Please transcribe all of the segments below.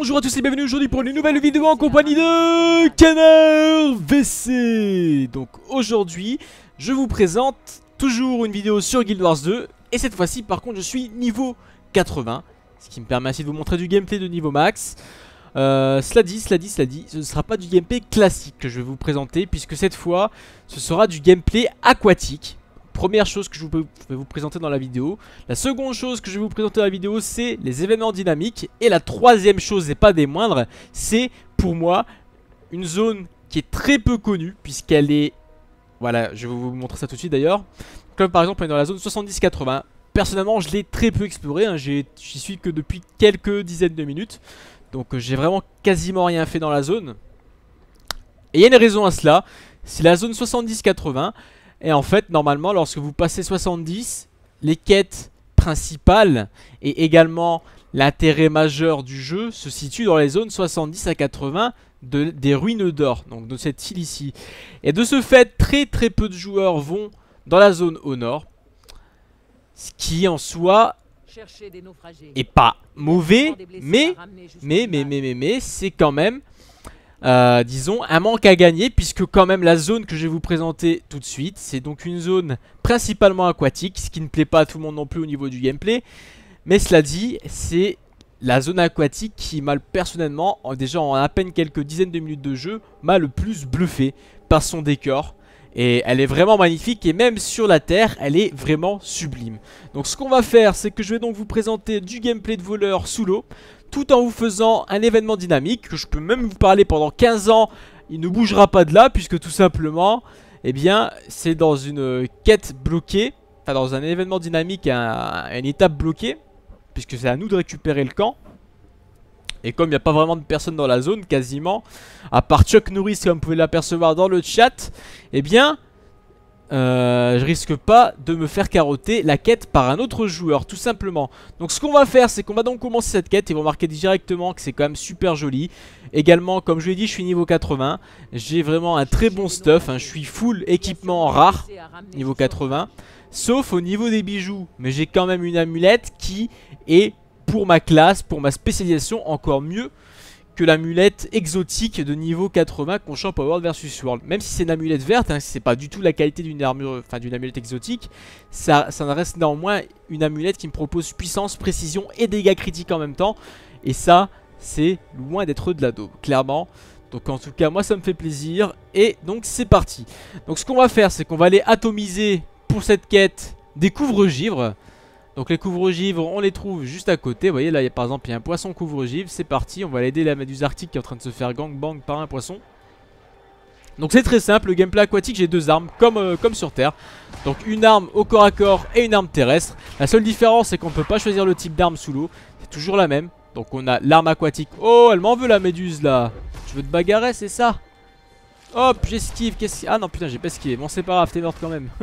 Bonjour à tous et bienvenue aujourd'hui pour une nouvelle vidéo en compagnie de Canard VC Donc aujourd'hui, je vous présente toujours une vidéo sur Guild Wars 2 Et cette fois-ci par contre je suis niveau 80 Ce qui me permet ainsi de vous montrer du gameplay de niveau max. Euh, cela dit, cela dit, cela dit, ce ne sera pas du gameplay classique que je vais vous présenter Puisque cette fois, ce sera du gameplay aquatique Première chose que je vais vous présenter dans la vidéo. La seconde chose que je vais vous présenter dans la vidéo, c'est les événements dynamiques. Et la troisième chose, et pas des moindres, c'est pour moi une zone qui est très peu connue, puisqu'elle est... Voilà, je vais vous montrer ça tout de suite d'ailleurs. Comme par exemple, on est dans la zone 70-80. Personnellement, je l'ai très peu exploré, hein. j'y suis que depuis quelques dizaines de minutes. Donc euh, j'ai vraiment quasiment rien fait dans la zone. Et il y a une raison à cela, c'est la zone 70-80. Et en fait, normalement, lorsque vous passez 70, les quêtes principales et également l'intérêt majeur du jeu se situent dans les zones 70 à 80 de, des ruines d'or, donc de cette île ici. Et de ce fait, très très peu de joueurs vont dans la zone au nord, ce qui en soi est pas mauvais, mais, mais, mais, mais, mais, mais c'est quand même euh, disons, un manque à gagner puisque quand même la zone que je vais vous présenter tout de suite, c'est donc une zone principalement aquatique, ce qui ne plaît pas à tout le monde non plus au niveau du gameplay. Mais cela dit, c'est la zone aquatique qui m'a personnellement, déjà en à peine quelques dizaines de minutes de jeu, m'a le plus bluffé par son décor. Et elle est vraiment magnifique et même sur la terre, elle est vraiment sublime. Donc ce qu'on va faire, c'est que je vais donc vous présenter du gameplay de voleur sous l'eau tout en vous faisant un événement dynamique que je peux même vous parler pendant 15 ans. Il ne bougera pas de là puisque tout simplement, eh bien, c'est dans une quête bloquée, enfin dans un événement dynamique, une étape bloquée, puisque c'est à nous de récupérer le camp. Et comme il n'y a pas vraiment de personnes dans la zone, quasiment, à part Chuck Norris comme vous pouvez l'apercevoir dans le chat, eh bien, euh, je risque pas de me faire carotter la quête par un autre joueur tout simplement. Donc ce qu'on va faire c'est qu'on va donc commencer cette quête et vous remarquez directement que c'est quand même super joli. Également comme je l'ai dit je suis niveau 80 J'ai vraiment un très bon stuff hein. Je suis full équipement rare niveau 80 Sauf au niveau des bijoux. Mais j'ai quand même une amulette qui est pour ma classe, pour ma spécialisation encore mieux l'amulette exotique de niveau 80 qu'on champe à World vs World. Même si c'est une amulette verte, hein, c'est pas du tout la qualité d'une armure, enfin d'une amulette exotique, ça, ça reste néanmoins une amulette qui me propose puissance, précision et dégâts critiques en même temps. Et ça, c'est loin d'être de la daube, clairement. Donc en tout cas, moi ça me fait plaisir. Et donc c'est parti. Donc ce qu'on va faire, c'est qu'on va aller atomiser pour cette quête des couvre-givres. Donc les couvre-givres, on les trouve juste à côté. Vous voyez, là, y a, par exemple, il y a un poisson couvre-givre. C'est parti, on va aller aider la méduse arctique qui est en train de se faire gang-bang par un poisson. Donc c'est très simple, le gameplay aquatique, j'ai deux armes, comme, euh, sur Terre. Donc une arme au corps à corps et une arme terrestre. La seule différence, c'est qu'on ne peut pas choisir le type d'arme sous l'eau. C'est toujours la même. Donc on a l'arme aquatique. Oh, elle m'en veut la méduse, là. Je veux te bagarrer, c'est ça? Hop, j'esquive. Qu'est-ce Ah non, putain, j'ai pas esquivé. Bon, c'est pas grave, t'es morte quand même.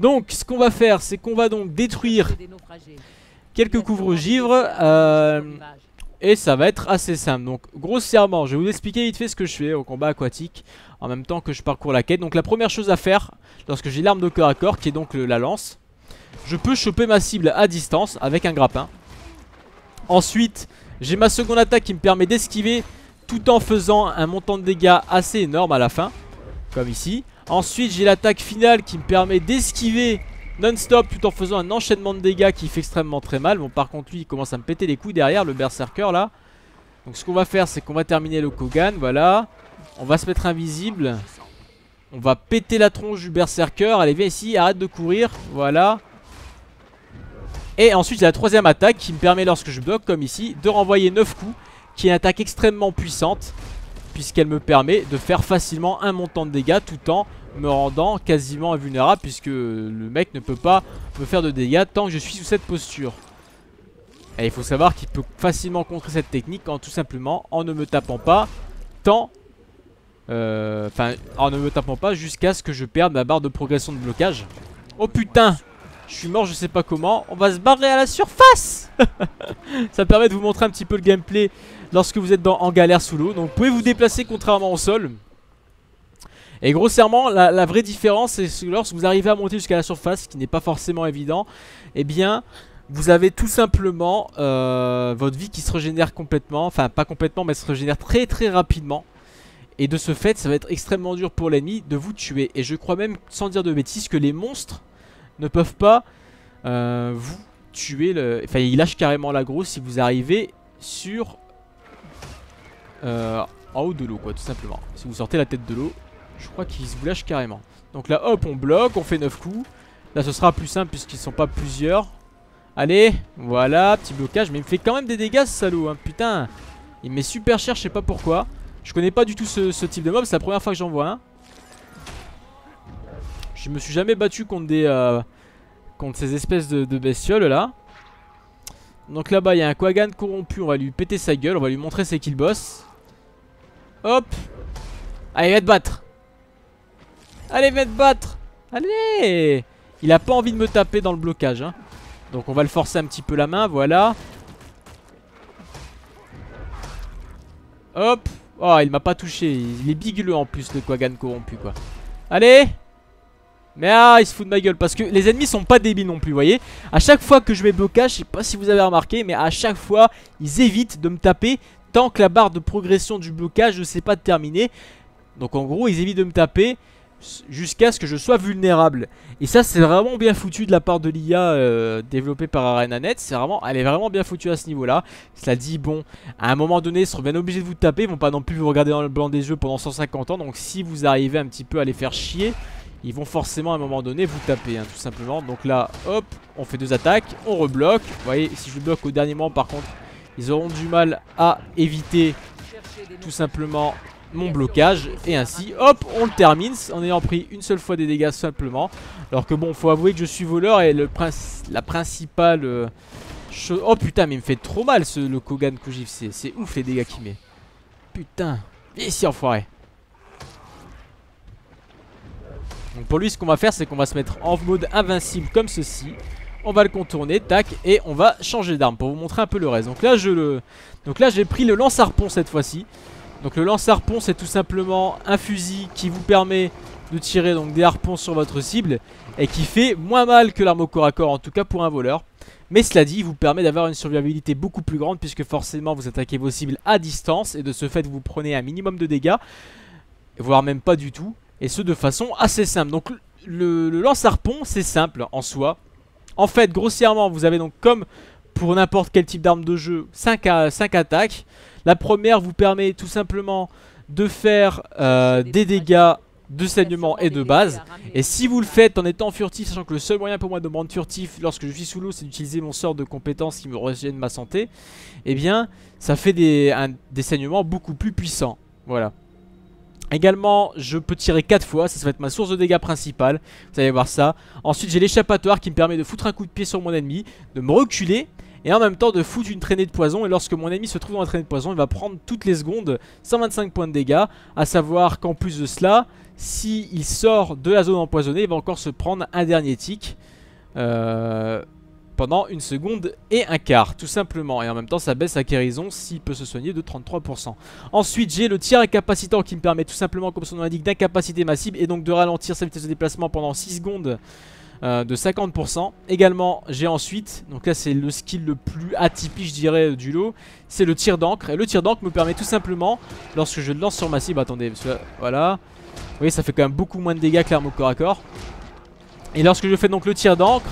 Donc, ce qu'on va faire, c'est qu'on va donc détruire quelques couvre-givres. Euh, et ça va être assez simple. Donc, grossièrement, je vais vous expliquer vite fait ce que je fais au combat aquatique. En même temps que je parcours la quête. Donc, la première chose à faire, lorsque j'ai l'arme de corps à corps, qui est donc la lance, je peux choper ma cible à distance avec un grappin. Ensuite, j'ai ma seconde attaque qui me permet d'esquiver tout en faisant un montant de dégâts assez énorme à la fin. Comme ici. Ensuite j'ai l'attaque finale qui me permet d'esquiver non-stop tout en faisant un enchaînement de dégâts qui fait extrêmement très mal. Bon par contre lui il commence à me péter les couilles derrière le berserker là. Donc ce qu'on va faire c'est qu'on va terminer le Kogan voilà. On va se mettre invisible. On va péter la tronche du berserker. Allez viens ici arrête de courir voilà. Et ensuite a la troisième attaque qui me permet lorsque je bloque comme ici de renvoyer 9 coups. Qui est une attaque extrêmement puissante puisqu'elle me permet de faire facilement un montant de dégâts tout en me rendant quasiment invulnérable puisque le mec ne peut pas me faire de dégâts tant que je suis sous cette posture. Et il faut savoir qu'il peut facilement contrer cette technique en tout simplement en ne me tapant pas tant... Euh, enfin, en ne me tapant pas jusqu'à ce que je perde ma barre de progression de blocage. Oh putain Je suis mort je sais pas comment. On va se barrer à la surface Ça permet de vous montrer un petit peu le gameplay lorsque vous êtes en galère sous l'eau. Donc vous pouvez vous déplacer contrairement au sol. Et grossièrement, la, vraie différence, c'est que lorsque vous arrivez à monter jusqu'à la surface, ce qui n'est pas forcément évident, eh bien, vous avez tout simplement euh, votre vie qui se régénère complètement. Enfin, pas complètement, mais se régénère très très rapidement. Et de ce fait, ça va être extrêmement dur pour l'ennemi de vous tuer. Et je crois même, sans dire de bêtises, que les monstres ne peuvent pas euh, vous tuer. Le... Enfin, ils lâchent carrément l'agro si vous arrivez sur... Euh, en haut de l'eau, quoi, tout simplement. Si vous sortez la tête de l'eau, je crois qu'ils vous lâchent carrément. Donc là, hop, on bloque, on fait 9 coups. Là, ce sera plus simple puisqu'ils sont pas plusieurs. Allez, voilà, petit blocage. Mais il me fait quand même des dégâts, ce salaud, hein. putain. Il met super cher, je sais pas pourquoi. Je connais pas du tout ce, type de mob, c'est la première fois que j'en vois un. Je me suis jamais battu contre des... Euh, contre ces espèces de, bestioles là. Donc là-bas, il y a un Quagan corrompu, on va lui péter sa gueule, on va lui montrer ses kill boss. Hop Allez, va te battre Allez, va te battre Allez Il a pas envie de me taper dans le blocage. Hein. Donc on va le forcer un petit peu la main, voilà. Hop Oh, il m'a pas touché. Il est bigueux en plus, le Quagan corrompu, quoi. Allez mais ah, il se fout de ma gueule parce que les ennemis sont pas débiles non plus, vous voyez À chaque fois que je mets blocage, je sais pas si vous avez remarqué Mais à chaque fois, ils évitent de me taper Tant que la barre de progression du blocage ne s'est pas terminée Donc en gros, ils évitent de me taper jusqu'à ce que je sois vulnérable. Et ça, c'est vraiment bien foutu de la part de l'IA euh, développée par ArenaNet. C'est vraiment, elle est vraiment bien foutue à ce niveau-là. Cela dit, bon, à un moment donné, ils seront bien obligés de vous taper. Ils vont pas non plus vous regarder dans le blanc des yeux pendant 150 ans. Donc si vous arrivez un petit peu à les faire chier, ils vont forcément à un moment donné vous taper, hein, tout simplement. Donc là, hop, on fait deux attaques, on rebloque. Vous voyez, si je bloque au dernier moment, par contre, ils auront du mal à éviter tout simplement mon blocage et ainsi hop on le termine en ayant pris une seule fois des dégâts simplement alors que bon faut avouer que je suis voleur et le la principale euh, chose oh putain mais il me fait trop mal ce le Kogan Kujif c'est ouf les dégâts qu'il met putain viens ici enfoiré donc pour lui ce qu'on va faire c'est qu'on va se mettre en mode invincible comme ceci on va le contourner, tac, et on va changer d'arme pour vous montrer un peu le reste. Donc là, donc là, j'ai pris le lance-harpon cette fois-ci. Donc le lance-harpon c'est tout simplement un fusil qui vous permet de tirer donc des harpons sur votre cible et qui fait moins mal que l'arme corps à corps en tout cas pour un voleur. Mais cela dit, il vous permet d'avoir une survivabilité beaucoup plus grande puisque forcément vous attaquez vos cibles à distance et de ce fait vous prenez un minimum de dégâts, voire même pas du tout, et ce de façon assez simple. Donc le, lance-harpon c'est simple en soi. En fait grossièrement vous avez donc comme pour n'importe quel type d'arme de jeu. 5, à, 5 attaques. La première vous permet tout simplement de faire euh, des dégâts de saignement et de base. Et si vous le faites en étant furtif Sachant que le seul moyen pour moi de me rendre furtif Lorsque je suis sous l'eau c'est d'utiliser mon sort de compétence Qui me revienne ma santé Eh bien ça fait des, des saignements beaucoup plus puissants. Voilà. Également, je peux tirer 4 fois, ça, va être ma source de dégâts principale, vous allez voir ça. Ensuite, j'ai l'échappatoire qui me permet de foutre un coup de pied sur mon ennemi, de me reculer et en même temps de foutre une traînée de poison. Et lorsque mon ennemi se trouve dans la traînée de poison, il va prendre toutes les secondes 125 points de dégâts. À savoir qu'en plus de cela, s'il sort de la zone empoisonnée, il va encore se prendre un dernier tic. Euh, pendant une seconde et un quart tout simplement et en même temps ça baisse sa guérison s'il peut se soigner de 33% ensuite j'ai le tir incapacitant qui me permet tout simplement comme son nom l'indique d'incapaciter ma cible et donc de ralentir sa vitesse de déplacement pendant 6 secondes euh, de 50% Également j'ai ensuite Donc là c'est le skill le plus atypique je dirais du lot. C'est le tir d'encre. Et le tir d'encre me permet tout simplement Lorsque je lance sur ma cible Attendez voilà. Vous voyez ça fait quand même beaucoup moins de dégâts que l'arme au corps à corps. Et lorsque je fais donc le tir d'encre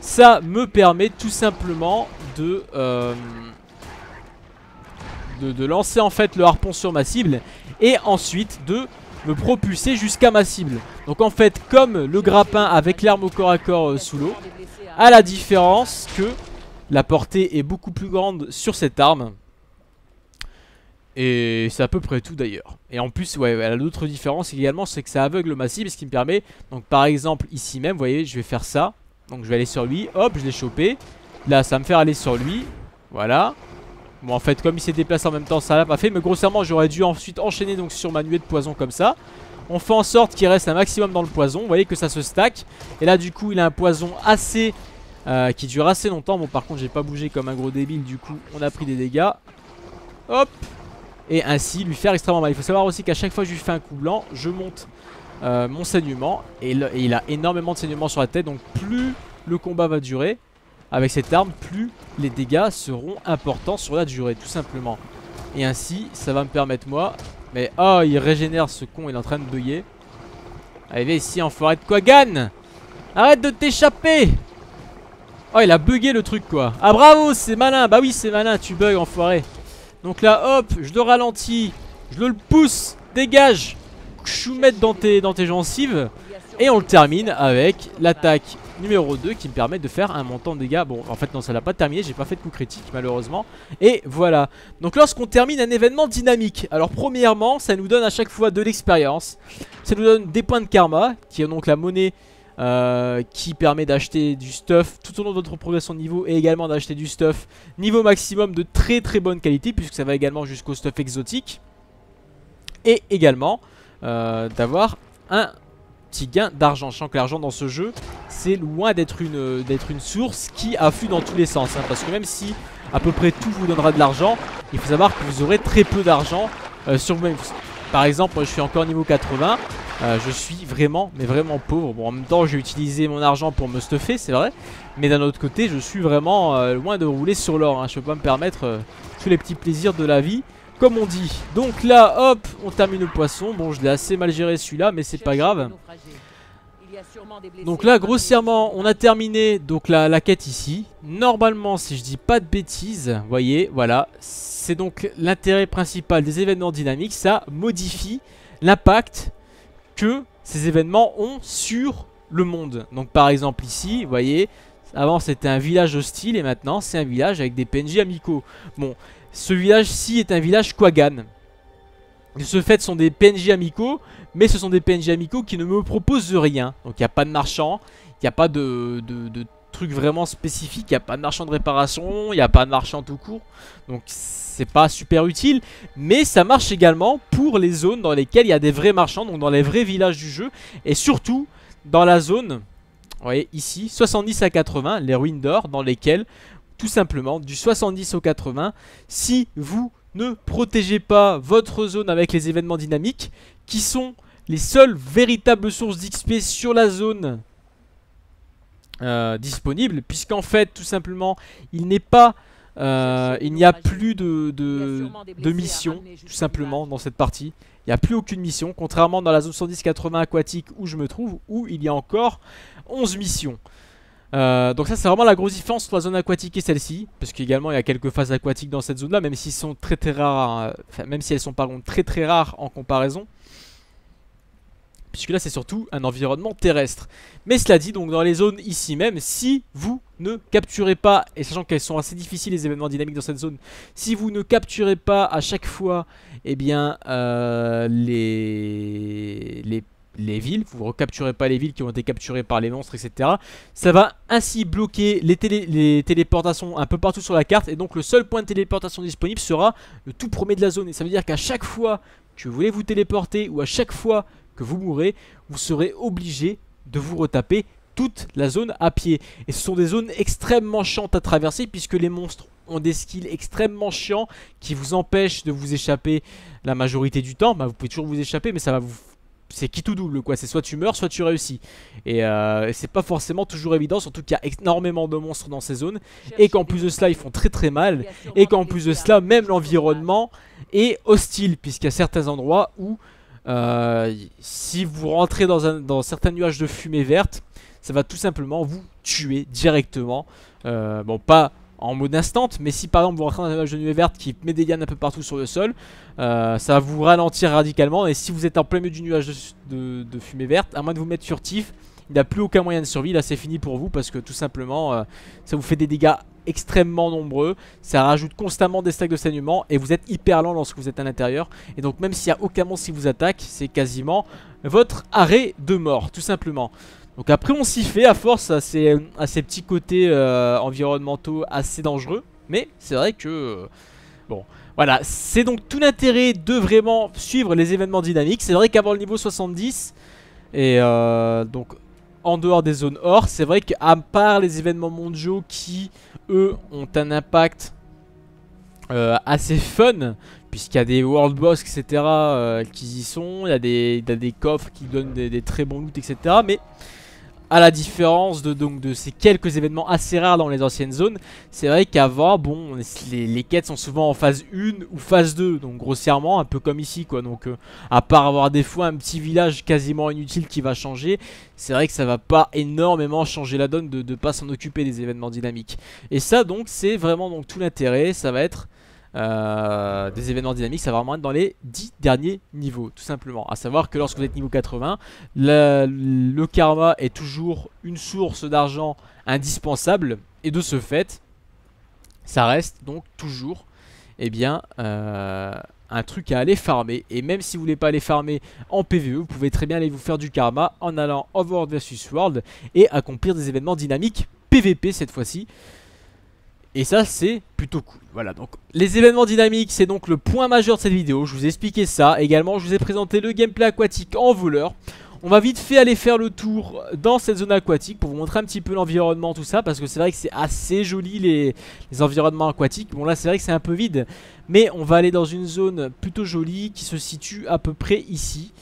Ça me permet tout simplement de, euh, lancer en fait le harpon sur ma cible Et ensuite de me propulser jusqu'à ma cible. Donc en fait, comme le grappin avec l'arme au corps à corps euh, sous l'eau, à la différence que la portée est beaucoup plus grande sur cette arme. Et c'est à peu près tout d'ailleurs. Et en plus, ouais, elle a d'autres différences également, c'est que ça aveugle ma cible, ce qui me permet, donc par exemple ici même, vous voyez, je vais faire ça. Donc je vais aller sur lui, hop, je l'ai chopé. Là, ça me faire aller sur lui, voilà. Bon en fait comme il s'est déplacé en même temps ça l'a pas fait Mais grossièrement j'aurais dû ensuite enchaîner donc sur ma nuée de poison comme ça. On fait en sorte qu'il reste un maximum dans le poison Vous voyez que ça se stack. Et là du coup il a un poison assez euh, Qui dure assez longtemps. Bon par contre j'ai pas bougé comme un gros débile Du coup on a pris des dégâts. Hop! Et ainsi lui faire extrêmement mal. Il faut savoir aussi qu'à chaque fois que je lui fais un coup blanc Je monte euh, mon saignement. Et, et il a énormément de saignement sur la tête Donc plus le combat va durer avec cette arme, plus les dégâts seront importants sur la durée, tout simplement. Et ainsi, ça va me permettre moi... Mais oh, il régénère ce con, il est en train de bugger. Allez, viens ici, enfoiré de Quagan Arrête de t'échapper Oh, il a bugué le truc, quoi. Ah, bravo, c'est malin. Bah oui, c'est malin, tu bugs, enfoiré. Donc là, hop, je le ralentis. Je le pousse. Dégage. Choumette dans tes, dans tes gencives. Et on le termine avec l'attaque numéro 2 qui me permet de faire un montant de dégâts. Bon, en fait, non, ça l'a pas terminé. J'ai pas fait de coup critique, malheureusement. Et voilà. Donc, lorsqu'on termine un événement dynamique, alors, premièrement, ça nous donne à chaque fois de l'expérience. Ça nous donne des points de karma, qui est donc la monnaie. Euh, qui permet d'acheter du stuff tout au long de votre progression de niveau et également d'acheter du stuff niveau maximum de très très bonne qualité puisque ça va également jusqu'au stuff exotique et également euh, d'avoir un petit gain d'argent. Je sens que l'argent dans ce jeu, c'est loin d'être une, une source qui afflue dans tous les sens. Hein, parce que même si à peu près tout vous donnera de l'argent, il faut savoir que vous aurez très peu d'argent euh, sur vous-même. Par exemple, je suis encore niveau 80. Euh, je suis vraiment, mais vraiment pauvre. Bon, en même temps, j'ai utilisé mon argent pour me stuffer, c'est vrai. Mais d'un autre côté, je suis vraiment euh, loin de rouler sur l'or. Hein. Je peux pas me permettre tous les petits plaisirs de la vie comme on dit. Donc là, hop, on termine le poisson. Bon, je l'ai assez mal géré celui-là, mais c'est pas grave. Donc là, grossièrement, on a terminé donc la, la, quête ici. Normalement, si je dis pas de bêtises, vous voyez, voilà. C'est donc l'intérêt principal des événements dynamiques. Ça modifie l'impact que ces événements ont sur le monde. Donc par exemple ici, vous voyez, avant c'était un village hostile et maintenant c'est un village avec des PNJ amicaux. Bon, ce village-ci est un village Quagan. Ce fait, sont des PNJ amicaux, mais ce sont des PNJ amicaux qui ne me proposent rien. Donc il n'y a pas de marchand, il n'y a pas de, trucs vraiment spécifiques, il n'y a pas de marchand de réparation, il n'y a pas de marchand tout court. Donc c'est pas super utile, mais ça marche également pour les zones dans lesquelles il y a des vrais marchands, donc dans les vrais villages du jeu, et surtout dans la zone, vous voyez ici, 70 à 80, les ruines d'or, dans lesquelles tout simplement du 70 au 80 si vous ne protégez pas votre zone avec les événements dynamiques qui sont les seules véritables sources d'XP sur la zone euh, disponible puisqu'en fait tout simplement il n'est pas euh, il n'y a plus de, de, de missions tout simplement dans cette partie. Il n'y a plus aucune mission contrairement dans la zone 110-80 aquatique où je me trouve où il y a encore 11 missions euh, donc ça c'est vraiment la grosse différence entre la zone aquatique et celle-ci Parce qu'également il y a quelques phases aquatiques dans cette zone là Même s'ils sont très rares euh, Même si elles sont très très rares en comparaison. Puisque là c'est surtout un environnement terrestre. Mais cela dit donc dans les zones ici même Si vous ne capturez pas Et sachant qu'elles sont assez difficiles les événements dynamiques dans cette zone Si vous ne capturez pas à chaque fois Eh bien euh, les, les les villes, vous ne recapturez pas les villes qui ont été capturées par les monstres, etc. Ça va ainsi bloquer les, téléportations un peu partout sur la carte, et donc le seul point de téléportation disponible sera le tout premier de la zone. Et ça veut dire qu'à chaque fois que vous voulez vous téléporter, ou à chaque fois que vous mourrez, vous serez obligé de vous retaper toute la zone à pied. Et ce sont des zones extrêmement chiantes à traverser, puisque les monstres ont des skills extrêmement chiants qui vous empêchent de vous échapper la majorité du temps. Bah, vous pouvez toujours vous échapper, mais ça va vous c'est qui tout double quoi, c'est soit tu meurs, soit tu réussis. Et euh, c'est pas forcément toujours évident, surtout qu'il y a énormément de monstres dans ces zones. Et qu'en plus de cela, ils font très très mal. Et qu'en plus de cela, même l'environnement est hostile, puisqu'il y a certains endroits où, euh, si vous rentrez dans, un, dans certains nuages de fumée verte, ça va tout simplement vous tuer directement. Euh, bon, pas en mode instant. Mais si par exemple vous rentrez dans un nuage de nuée verte qui met des lianes un peu partout sur le sol, euh, ça va vous ralentir radicalement. Et si vous êtes en plein milieu du nuage de, fumée verte, à moins de vous mettre furtif, il n'a plus aucun moyen de survie. Là c'est fini pour vous parce que tout simplement euh, ça vous fait des dégâts extrêmement nombreux. Ça rajoute constamment des stacks de saignement et vous êtes hyper lent lorsque vous êtes à l'intérieur. Et donc même s'il n'y a aucun monstre qui vous attaque, c'est quasiment votre arrêt de mort tout simplement. Donc après on s'y fait à force à ces, petits côtés euh, environnementaux assez dangereux. Mais c'est vrai que... Euh, bon, voilà, c'est donc tout l'intérêt de vraiment suivre les événements dynamiques. C'est vrai qu'avant le niveau 70, et euh, donc en dehors des zones or, c'est vrai qu'à part les événements mondiaux qui, eux, ont un impact assez fun, puisqu'il y a des world boss, etc., qui y sont, il y, a des, des coffres qui donnent des, des très bons loot, etc., mais à la différence de, donc, de ces quelques événements assez rares dans les anciennes zones, c'est vrai qu'avant, bon, les, quêtes sont souvent en phase 1 ou phase 2, donc grossièrement, un peu comme ici, quoi. Donc, euh, à part avoir des fois un petit village quasiment inutile qui va changer, c'est vrai que ça va pas énormément changer la donne de ne pas s'en occuper des événements dynamiques. Et ça, donc, c'est vraiment donc tout l'intérêt, ça va être euh, des événements dynamiques, ça va vraiment être dans les 10 derniers niveaux, tout simplement. A savoir que lorsque vous êtes niveau 80, le karma est toujours une source d'argent indispensable, et de ce fait, ça reste donc toujours eh bien, euh, un truc à aller farmer. Et même si vous voulez pas aller farmer en PvE, vous pouvez très bien aller vous faire du karma en allant Overworld vs World et accomplir des événements dynamiques PvP cette fois-ci. Et ça c'est plutôt cool Voilà donc les événements dynamiques c'est donc le point majeur de cette vidéo Je vous ai expliqué ça Également je vous ai présenté le gameplay aquatique en voleur on va vite fait aller faire le tour dans cette zone aquatique pour vous montrer un petit peu l'environnement, tout ça. Parce que c'est vrai que c'est assez joli les, environnements aquatiques. Bon là c'est vrai que c'est un peu vide. Mais on va aller dans une zone plutôt jolie qui se situe à peu près ici.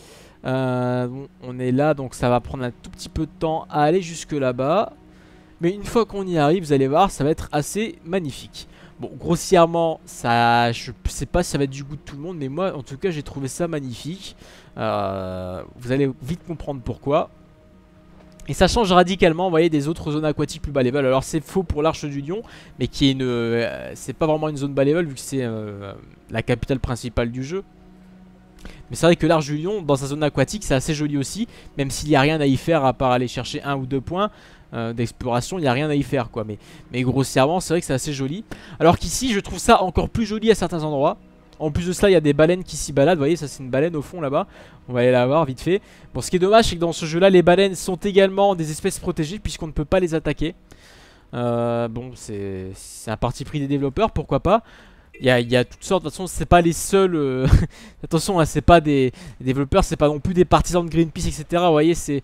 Euh, on est là donc ça va prendre un tout petit peu de temps à aller jusque là-bas. Mais une fois qu'on y arrive, vous allez voir, ça va être assez magnifique. Bon, grossièrement, ça, je sais pas si ça va être du goût de tout le monde, mais moi, en tout cas, j'ai trouvé ça magnifique. Euh, vous allez vite comprendre pourquoi. Et ça change radicalement, vous voyez, des autres zones aquatiques plus bas. Alors c'est faux pour l'Arche du Lion, mais qui est une... Euh, c'est pas vraiment une zone bas vu que c'est euh, la capitale principale du jeu. Mais c'est vrai que l'Arche du Lion, dans sa zone aquatique, c'est assez joli aussi, même s'il n'y a rien à y faire à part aller chercher un ou deux points. Euh, d'exploration, il n'y a rien à y faire quoi. Mais, mais grossièrement, c'est vrai que c'est assez joli. Alors qu'ici, je trouve ça encore plus joli à certains endroits. En plus de cela, il y a des baleines qui s'y baladent. Vous voyez, ça c'est une baleine au fond là-bas. On va aller la voir vite fait. Bon, ce qui est dommage, c'est que dans ce jeu-là, les baleines sont également des espèces protégées puisqu'on ne peut pas les attaquer. Euh, bon, c'est un parti pris des développeurs, pourquoi pas. Il y, a, toutes sortes, de toute façon c'est pas les seuls euh, Attention hein, c'est pas des, des développeurs C'est pas non plus des partisans de Greenpeace etc Vous voyez c'est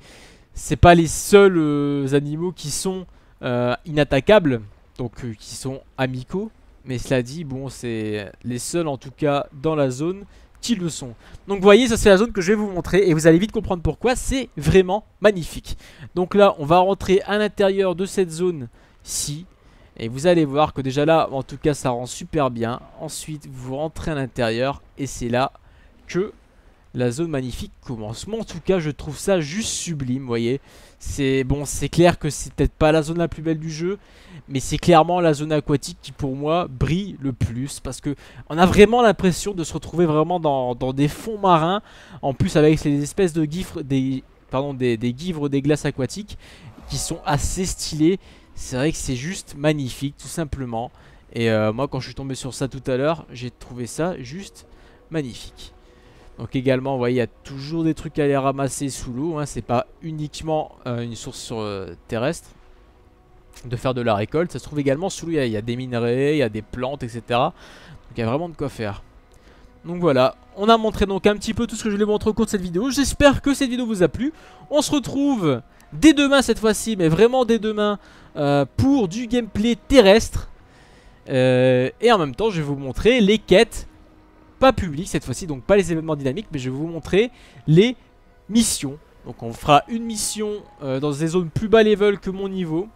c'est pas les seuls euh, animaux qui sont euh, inattaquables, donc euh, qui sont amicaux. Mais cela dit, bon, c'est les seuls en tout cas dans la zone qui le sont. Donc vous voyez, ça c'est la zone que je vais vous montrer et vous allez vite comprendre pourquoi. C'est vraiment magnifique. Donc là, on va rentrer à l'intérieur de cette zone-ci. Et vous allez voir que déjà là, en tout cas, ça rend super bien. Ensuite, vous rentrez à l'intérieur et c'est là que la zone magnifique commence. Moi en tout cas je trouve ça juste sublime, vous voyez. C'est bon, c'est clair que c'est peut-être pas la zone la plus belle du jeu, mais c'est clairement la zone aquatique qui pour moi brille le plus parce que on a vraiment l'impression de se retrouver vraiment dans, des fonds marins, en plus avec les espèces de gifres, des pardon, des, des des glaces aquatiques qui sont assez stylés. C'est vrai que c'est juste magnifique tout simplement. Et euh, moi quand je suis tombé sur ça tout à l'heure, j'ai trouvé ça juste magnifique. Donc également, vous voyez, il y a toujours des trucs à aller ramasser sous l'eau. Hein. C'est pas uniquement euh, une source euh, terrestre de faire de la récolte. Ça se trouve également sous l'eau. Il y, a des minerais, il y a des plantes, etc. Donc il y a vraiment de quoi faire. Donc voilà, on a montré donc un petit peu tout ce que je voulais montrer au cours de cette vidéo. J'espère que cette vidéo vous a plu. On se retrouve dès demain cette fois-ci, mais vraiment dès demain, euh, pour du gameplay terrestre. et en même temps, je vais vous montrer les quêtes pas public cette fois-ci, donc pas les événements dynamiques, mais je vais vous montrer les missions. Donc on fera une mission euh, dans des zones plus bas level que mon niveau.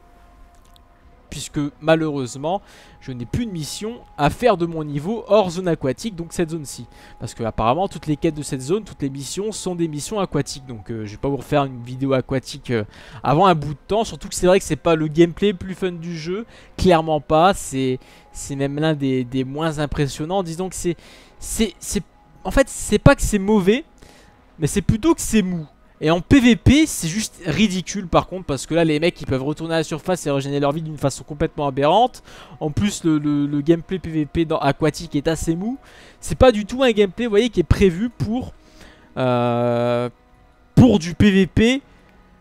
Puisque malheureusement, je n'ai plus de mission à faire de mon niveau hors zone aquatique, donc cette zone-ci. Parce que apparemment, toutes les quêtes de cette zone, toutes les missions sont des missions aquatiques. Donc euh, je vais pas vous refaire une vidéo aquatique euh, avant un bout de temps. Surtout que c'est vrai que c'est pas le gameplay plus fun du jeu. Clairement pas. C'est même l'un des, des moins impressionnants. Disons que c'est c'est... En fait, c'est pas que c'est mauvais, mais c'est plutôt que c'est mou. Et en PVP, c'est juste ridicule par contre, parce que là, les mecs, ils peuvent retourner à la surface et régénérer leur vie d'une façon complètement aberrante. En plus, le, gameplay PVP Aquatique est assez mou. C'est pas du tout un gameplay, vous voyez, qui est prévu pour... Euh, pour du PVP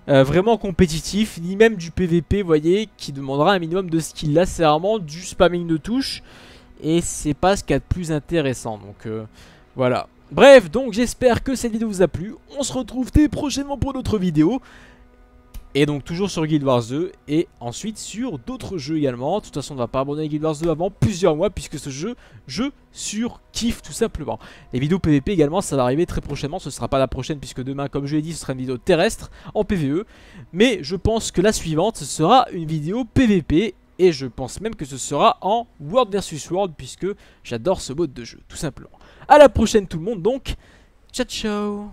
euh, vraiment compétitif, ni même du PVP, voyez, qui demandera un minimum de skill. Là, c'est vraiment du spamming de touches. Et c'est pas ce qu'il y a de plus intéressant. Donc euh, voilà. Bref, donc j'espère que cette vidéo vous a plu. On se retrouve très prochainement pour d'autres vidéos. Et donc toujours sur Guild Wars 2 et ensuite sur d'autres jeux également. De toute façon on ne va pas abandonner Guild Wars 2 avant plusieurs mois puisque ce jeu, je surkiffe tout simplement. Les vidéos PVP également ça va arriver très prochainement, ce sera pas la prochaine puisque demain comme je l'ai dit ce sera une vidéo terrestre en PVE. Mais je pense que la suivante ce sera une vidéo PVP et je pense même que ce sera en World vs World puisque j'adore ce mode de jeu, tout simplement. A la prochaine tout le monde donc, ciao ciao